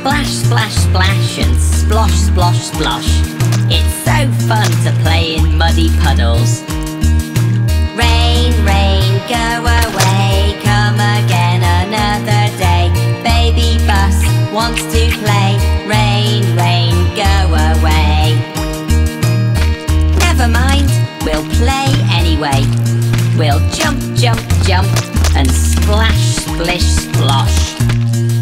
Splash, splash, splash and splosh, splosh, splosh. It's so fun to play in muddy puddles. Rain, rain, go away, come again another day. Baby bus wants to play. Rain, rain, go away. Never mind, we'll play anyway. We'll jump, jump, jump and splash, splish, splosh.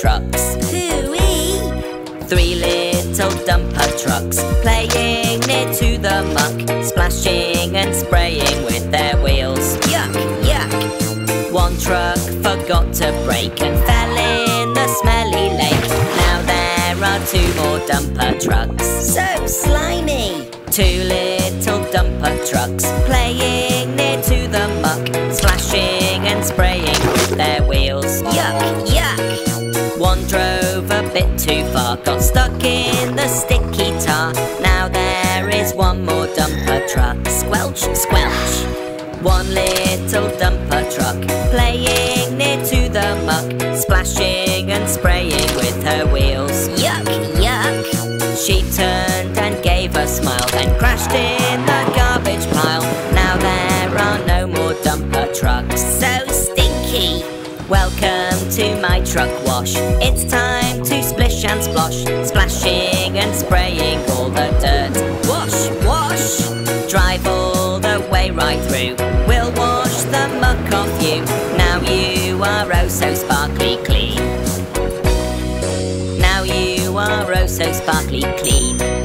Trucks. Hooey! Three little dumper trucks playing near to the muck, splashing and spraying with their wheels. Yuck, yuck! One truck forgot to brake and fell in the smelly lake. Now there are two more dumper trucks. So slimy! Two little dumper trucks playing bit too far, got stuck in the sticky tar. Now there is one more dumper truck. Squelch, squelch! One little dumper truck playing near to the muck, splashing and spraying with her wheels. Yuck, yuck! She turned and gave a smile, then crashed in the garbage pile. To my truck wash. It's time to splish and splosh, splashing and spraying all the dirt. Wash, wash! Drive all the way right through. We'll wash the muck off you. Now you are oh so sparkly clean. Now you are oh so sparkly clean.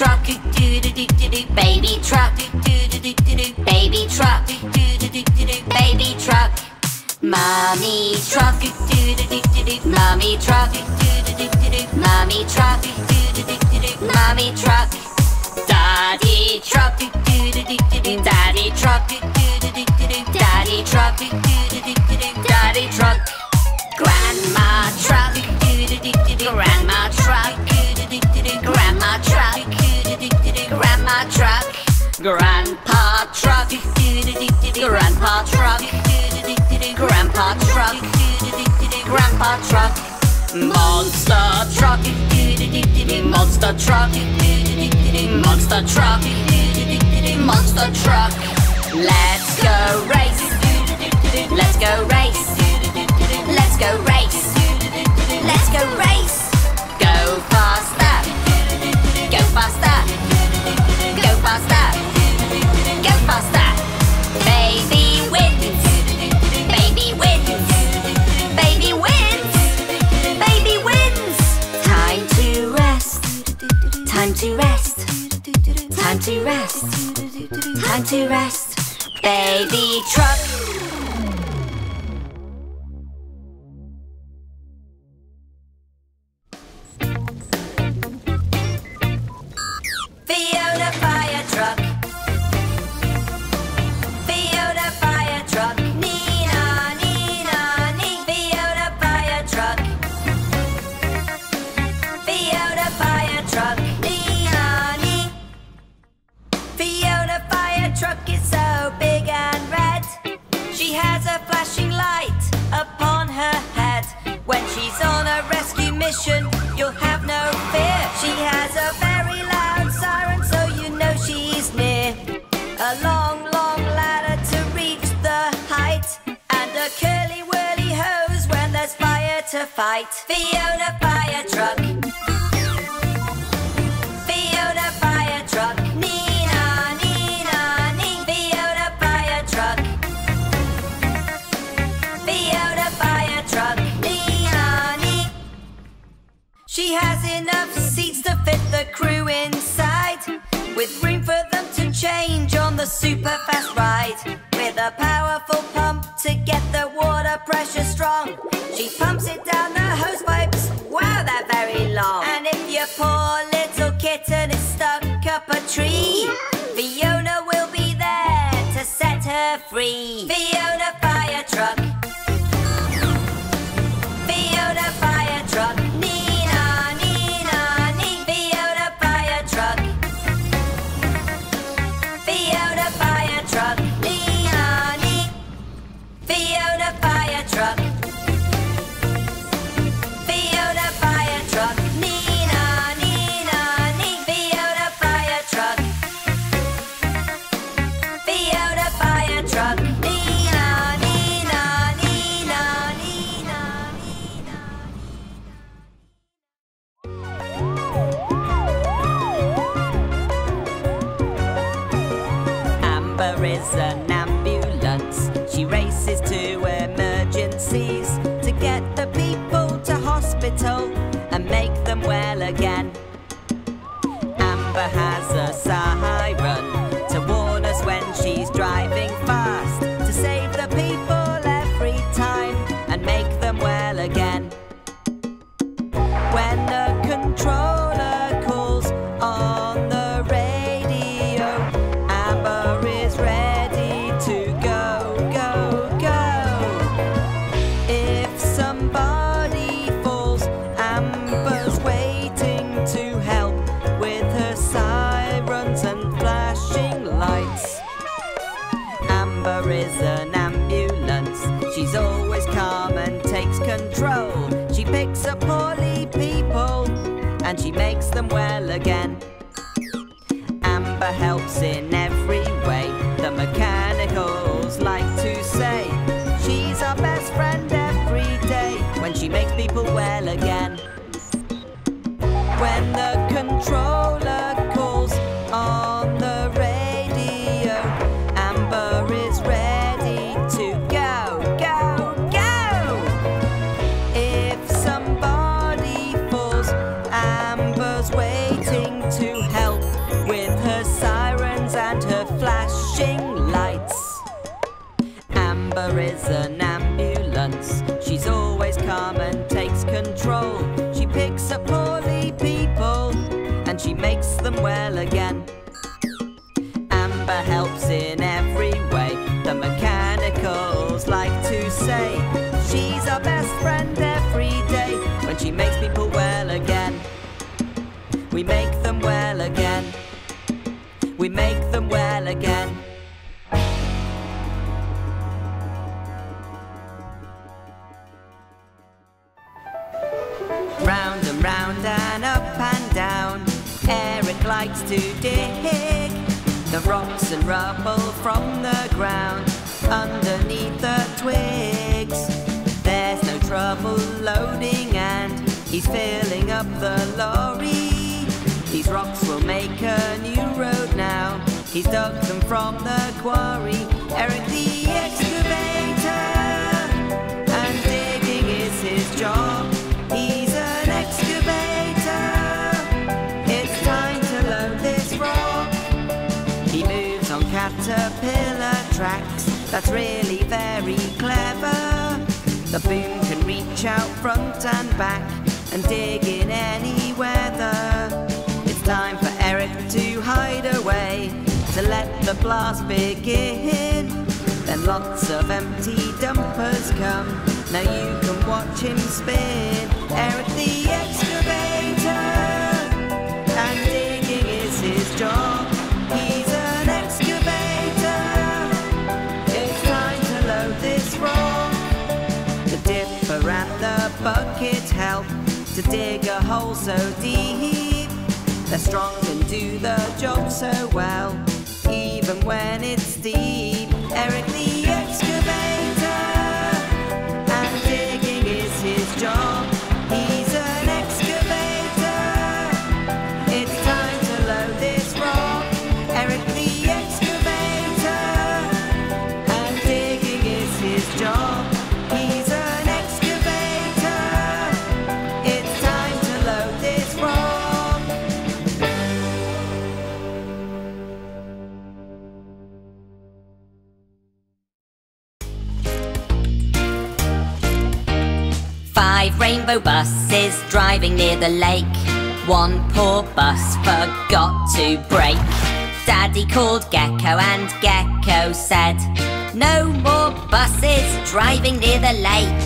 Truck, do do do do do. Baby truck, do do do do do. Baby truck, do do do do do. Baby truck. Mommy truck, do do do do do. Mommy truck, do do do do do. Mommy truck, do do do do do. Mommy truck. Daddy truck, do do do do do. Daddy truck, do do do do do. Daddy truck, do do do do do. Grandpa truck. Grandpa truck. Grandpa truck. Grandpa truck. Monster truck. Monster truck. Monster truck. Monster truck. Let's go race. Let's go race. Let's go race. Let's go race. Go faster. Go faster. Time to rest. Time to rest. Baby truck. strong. She pumps it down the hose pipes. Wow, they're very long. And if your poor little kitten is stuck up a tree, Fiona will be there to set her free. Fiona. them well again. Amber helps in every way, the mechanicals like to say. She's our best friend every day, when she makes people well again. When the control She's always calm and takes control. She picks up poorly people and she makes them well again. Amber helps in every way, the mechanicals like to say. She's our best friend every day when she makes people well again. We make them well again. We make them well again. rubble from the ground underneath the twigs. There's no trouble loading and he's filling up the lorry. These rocks will make a new road now. He's dug them from the quarry. Eric Lee. That's really very clever. The boom can reach out front and back and dig in any weather. It's time for Eric to hide away to let the blast begin. Then lots of empty dumpers come. Now you can watch him spin. Eric the excavator. The bucket help to dig a hole so deep. They're strong and do the job so well, even when it's deep. Lake. One poor bus forgot to brake. Daddy called Gecko and Gecko said, No more buses driving near the lake.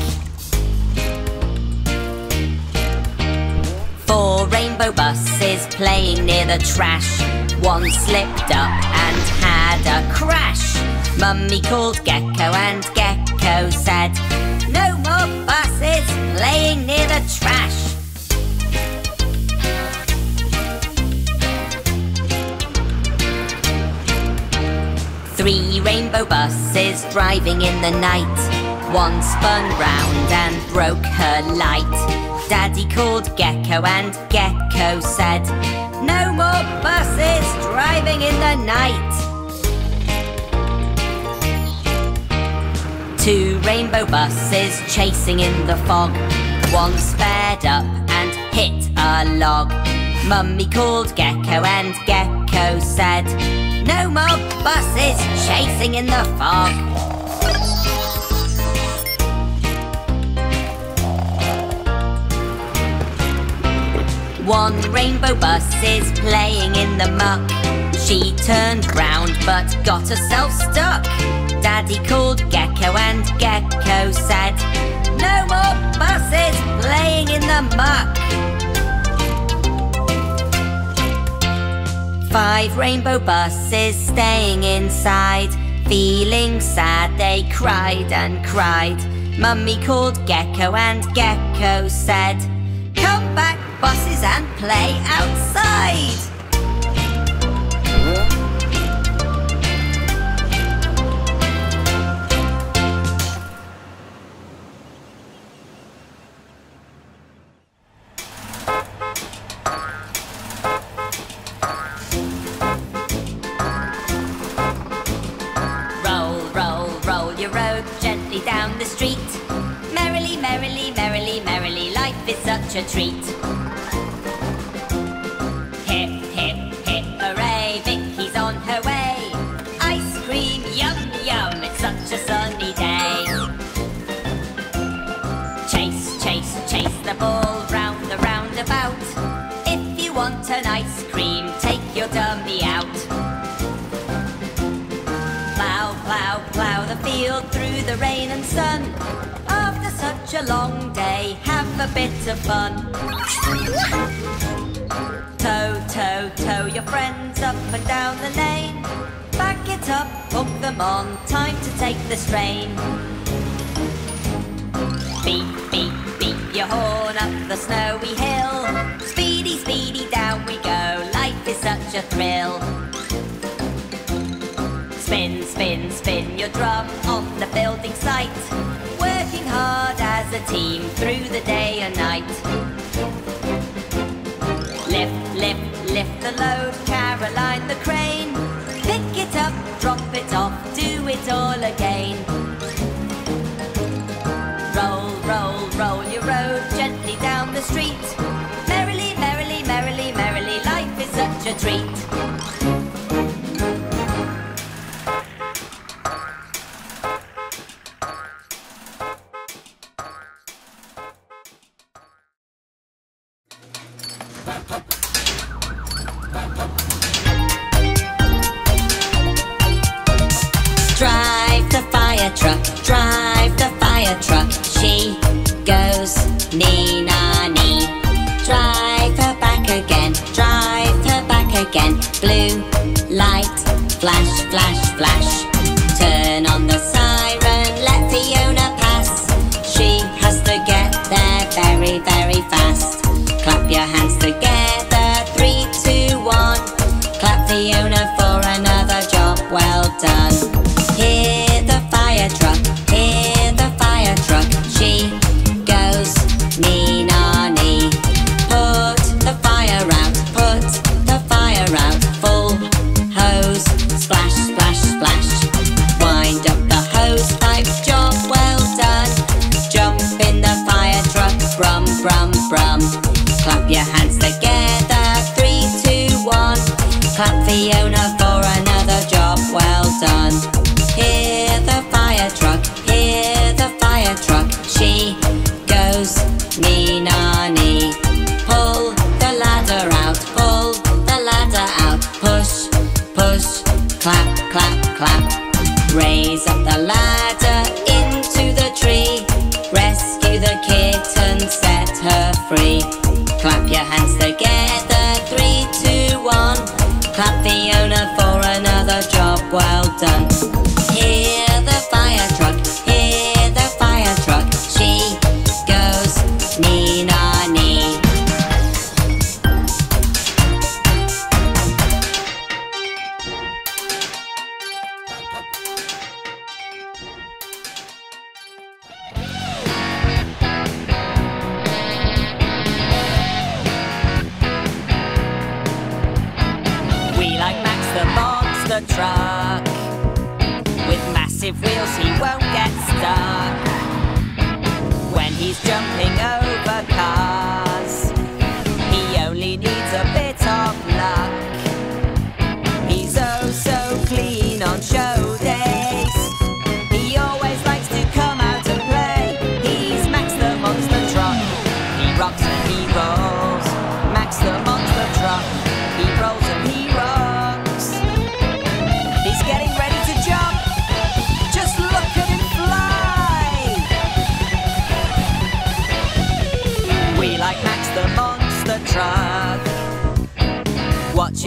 Four rainbow buses playing near the trash. One slipped up and had a crash. Mummy called Gecko and Gecko said, No more buses playing near the trash. Three rainbow buses driving in the night. One spun round and broke her light. Daddy called Gecko and Gecko said, No more buses driving in the night. Two rainbow buses chasing in the fog. One sped up and hit a log. Mummy called Gecko and Gecko said, No more buses chasing in the fog. One rainbow bus is playing in the muck. She turned round but got herself stuck. Daddy called Gecko and Gecko said, No more buses playing in the muck. Five rainbow buses staying inside. Feeling sad, they cried and cried. Mummy called Gecko and Gecko said, Come back, buses, and play outside. Is such a treat. Hip, hip, hip, hooray, Vicky's on her way. Ice cream, yum, yum, it's such a sunny day. Chase, chase, chase the ball round the roundabout. If you want an ice cream, take your dummy out. Plow, plow, plow the field through the rain and sun. Such a long day, have a bit of fun. Tow, tow, tow your friends up and down the lane. Back it up, hook them on, time to take the strain. Beep, beep, beep your horn up the snowy hill. Speedy, speedy down we go, life is such a thrill. Spin, spin, spin your drum on the building site. Team through the day and night. Lift, lift, lift the load, Caroline the crane. Pick it up, drop it off, do it all again. Roll, roll, roll your road gently down the street. Merrily, merrily, merrily, merrily, life is such a treat. Very, fast. Clap your hands together,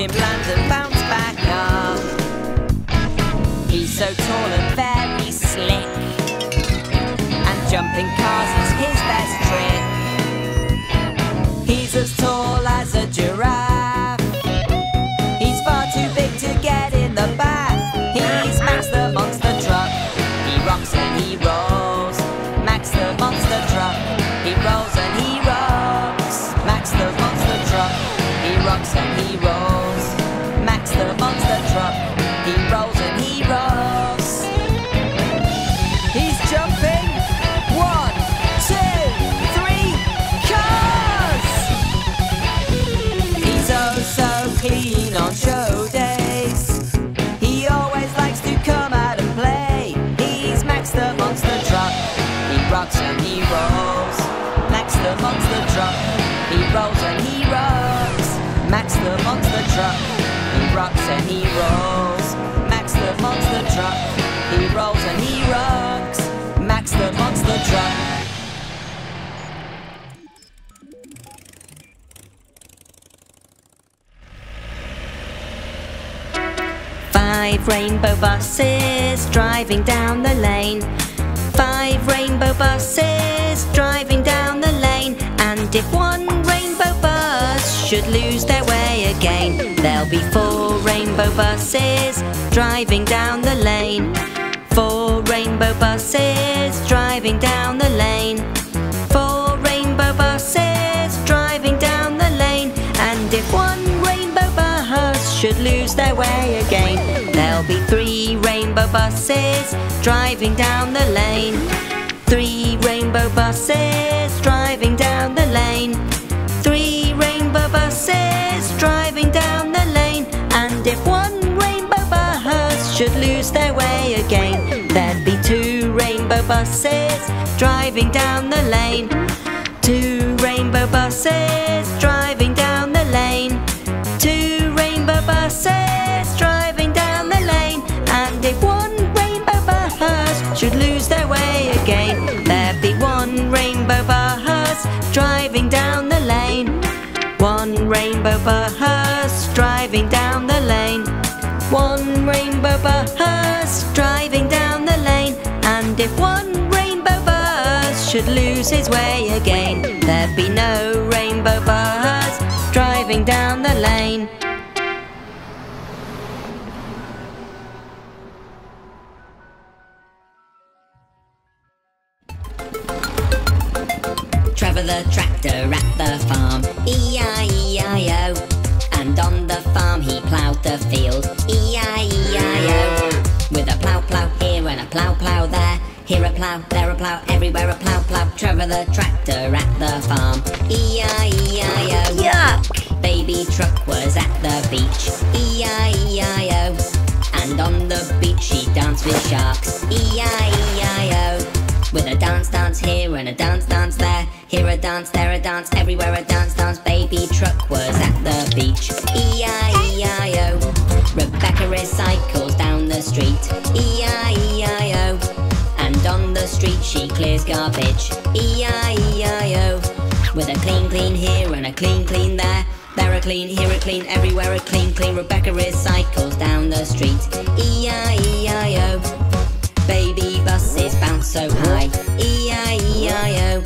Watch him and bounce back up. He's so tall and very slick. And jumping cars is his best trick. He's as tall as a giraffe. He's far too big to get in the bath. He's Max the monster truck. He rocks and he rolls. Max the monster truck. He rolls and he rocks. Max the monster truck. He rocks and he rolls. Truck. He rolls and he rolls. He's jumping. One, two, three, cars! He's oh so clean on show days. He always likes to come out and play. He's Max the monster truck. He rocks and he rolls. Max the monster truck. He rolls and he rocks. Max the monster truck. Rocks and he rolls. Max the monster truck. He rolls and he rocks. Max the monster truck. Five rainbow buses driving down the lane. Five rainbow buses driving down the lane. And if one rainbow bus should lose their be four rainbow buses driving down the lane. Four rainbow buses driving down the lane. Four rainbow buses driving down the lane. And if one rainbow bus should lose their way again, there'll be three rainbow buses driving down the lane. Three rainbow buses driving down the lane. Three rainbow buses driving down the buses driving down the lane. Two rainbow buses driving down the lane. Two rainbow buses driving down the lane. And if one rainbow bus should lose their way again, there'd be one rainbow bus driving down the lane. One rainbow bus driving down the lane. One rainbow bus lose his way again, there'd be no rainbow bars driving down the lane. Trevor the tractor at the farm, E-I-E-I-O. And on the farm he ploughed the field, E-I-E-I-O. Plough, there a plough, everywhere a plough plough. Trevor the tractor at the farm, E-I-E-I-O. Yuck! Baby truck was at the beach, E-I-E-I-O. And on the beach she danced with sharks, E-I-E-I-O. With a dance dance here and a dance dance there, here a dance, there a dance, everywhere a dance dance. Baby truck was at the beach, E-I-E-I-O. Rebecca recycles down the street. Street she clears garbage, E-I-E-I-O. With a clean clean here and a clean clean there. There a clean, here a clean, everywhere a clean clean. Rebecca recycles down the street, E-I-E-I-O. Baby buses bounce so high, E-I-E-I-O.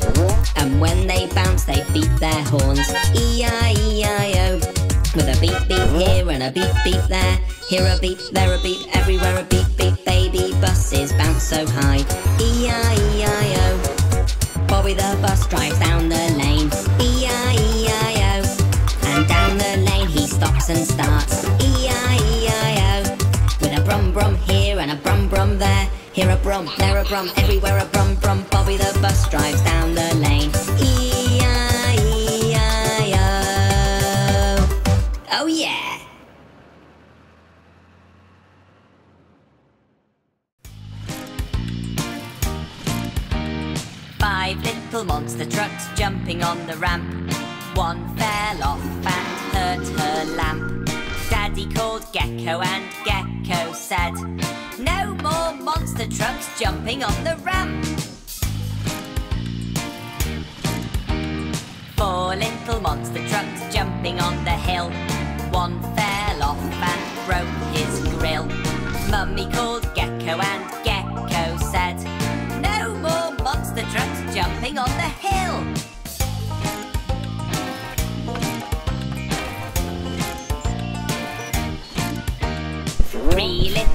And when they bounce they beat their horns, E-I-E-I-O. With a beep beep here and a beep beep there, here a beep, there a beep, everywhere a beep beep. Buses bounce so high, E-I-E-I-O. Bobby the bus drives down the lane, E-I-E-I-O. And down the lane he stops and starts, E-I-E-I-O. With a brum brum here and a brum brum there, here a brum, there a brum, everywhere a brum brum.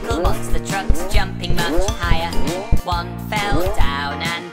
Little monster trucks jumping much higher. One fell down and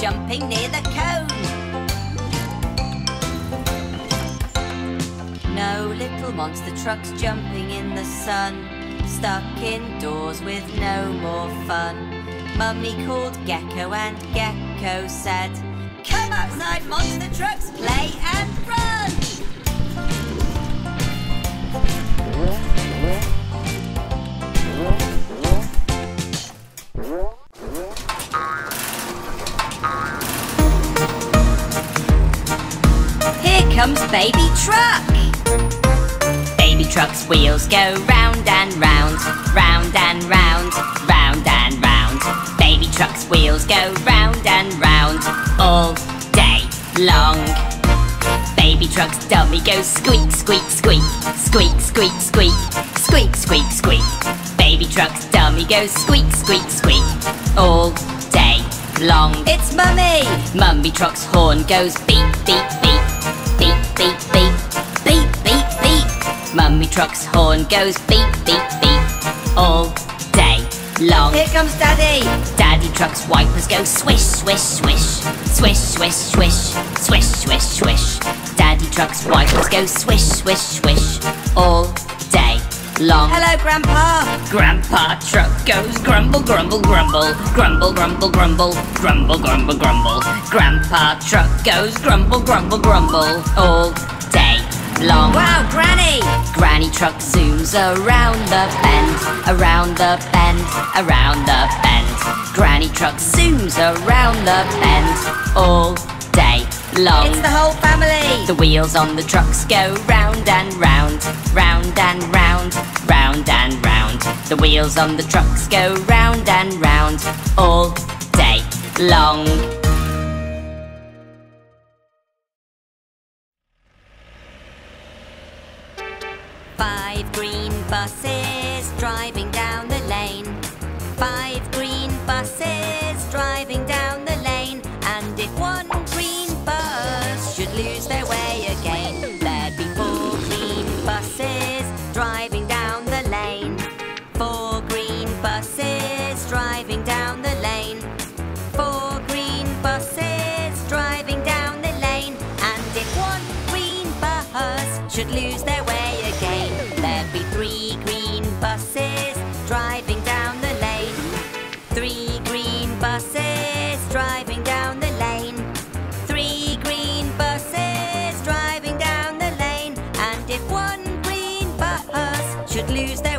jumping near the cone. No little monster trucks jumping in the sun. Stuck indoors with no more fun. Mummy called Gecko and Gecko said, Come outside, monster trucks, play and run! Baby Truck! Baby Truck's wheels go round and round, round and round, round and round. Baby Truck's wheels go round and round all day long. Baby Truck's dummy goes squeak, squeak, squeak, squeak, squeak, squeak, squeak, squeak, squeak. Baby Truck's dummy goes squeak, squeak, squeak all day long. It's Mummy! Mummy Truck's horn goes beep, beep, beep, beep, beep, beep, beep, beep. Mummy Truck's horn goes beep, beep, beep all day long. Here comes Daddy. Daddy truck's wipers go swish, swish, swish. Swish, swish, swish. Swish, swish, swish. Daddy truck's wipers go swish, swish, swish. All day long. Hello, Grandpa. Grandpa truck goes grumble, grumble, grumble. Grumble, grumble, grumble. Grumble, grumble, grumble. Grandpa truck goes grumble, grumble, grumble. All day long. Wow, Granny. Granny truck zooms around the bend, around the bend, around the bend. Granny truck zooms around the bend all day long. It's the whole family. The wheels on the trucks go round and round, round and round, round and round. The wheels on the trucks go round and round all day long. Lose their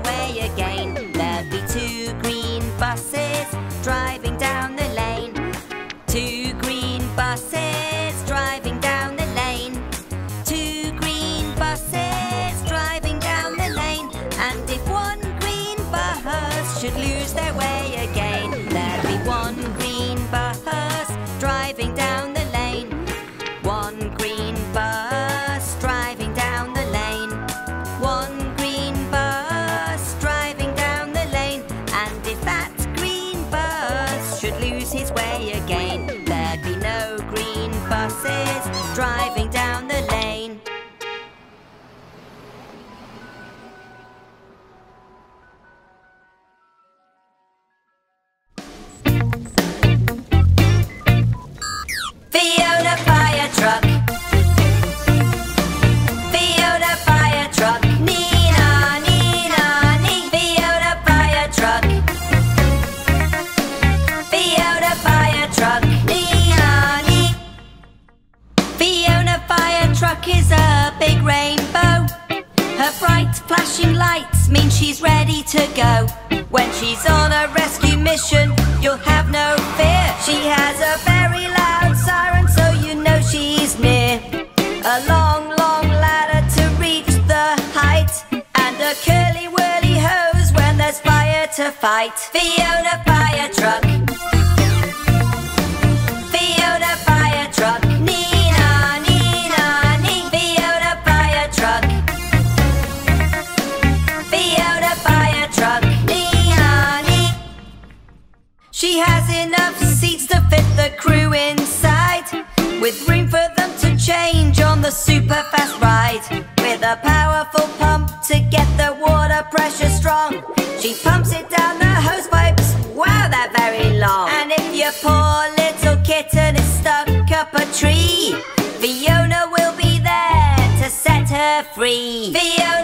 a powerful pump to get the water pressure strong, she pumps it down the hose pipes. Wow, they're very long. And if your poor little kitten is stuck up a tree, Fiona will be there to set her free. Fiona